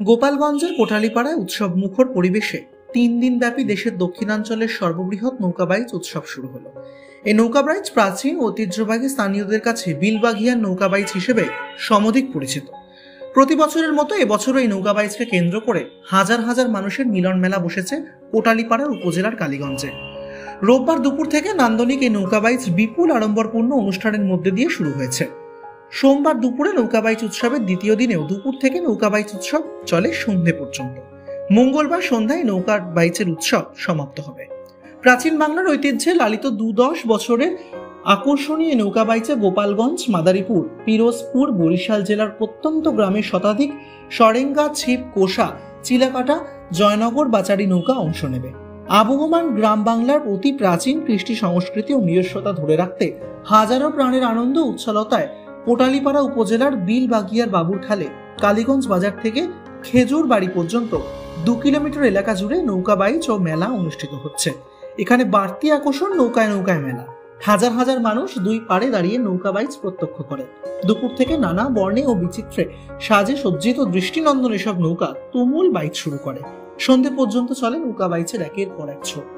গোপালগঞ্জের কোটালীপাড়ায় উৎসব মুখর পরিবেশে তিন দিন ব্যাপী দেশের দক্ষিণাঞ্চলের সর্ববৃহৎ নৌকাবাইজ উৎসব শুরু হলো। এই নৌকাবাইজ প্রাচীন ঐতিহ্যবাহী স্থানীয়দের কাছে বিলবাঘিয়ার নৌকাবাইজ হিসেবে সমধিক পরিচিত। প্রতি বছরের মতো এবছরও এই নৌকাবাইজকে কেন্দ্র করে হাজার হাজার মানুষের মিলন মেলা বসেছে কোটালীপাড়ার উপজেলার কালীগঞ্জে। রোববার দুপুর থেকে নান্দনিক এই নৌকাবাইজ বিপুল আড়ম্বরপূর্ণ অনুষ্ঠানের মধ্যে দিয়ে শুরু হয়েছে। সোমবার দুপুরে নৌকাবাইজ উৎসবের দ্বিতীয় দিনেও দুপুর থেকে নৌকাবাইজ উৎসব চলে সন্ধে পর্যন্ত। মঙ্গলবার সন্ধ্যায় নৌকার বাইচের উৎসব সমাপ্ত হবে। প্রাচীন বাংলার ঐতিহ্যে লালিত দু দশ বছরের আকর্ষণীয় নৌকা বাইচে গোপালগঞ্জ, মাদারীপুর, পিরোজপুর, বরিশাল জেলার প্রত্যন্ত গ্রামের শতাধিক সরেঙ্গা, ছিপ, কোষা, চিলাকাটা, জয়নগর বাচারি নৌকা অংশ নেবে। আবহমান গ্রাম বাংলার অতি প্রাচীন কৃষ্টি সংস্কৃতি ও নিজস্বতা ধরে রাখতে হাজারো প্রাণের আনন্দ উচ্ছলতায় কোটালীপাড়া উপজেলার বিলবাগিয়ার বাবুরখালে কালীগঞ্জ বাজার থেকে খেজুর বাড়ি পর্যন্ত দু কিলোমিটার এলাকা জুড়ে নৌকা বাইচ ও মেলা অনুষ্ঠিত হচ্ছে। এখানে বাড়তি আকর্ষণ নৌকায় নৌকায় মেলা। হাজার হাজার মানুষ দুই পাড়ে দাঁড়িয়ে নৌকা বাইচ প্রত্যক্ষ করে। দুপুর থেকে নানা বর্ণে ও বিচিত্রে সাজে সজ্জিত দৃষ্টিনন্দন এসব নৌকা তুমুল বাইচ শুরু করে। সন্ধে পর্যন্ত চলে নৌকা বাইচের একের পর এক ছোট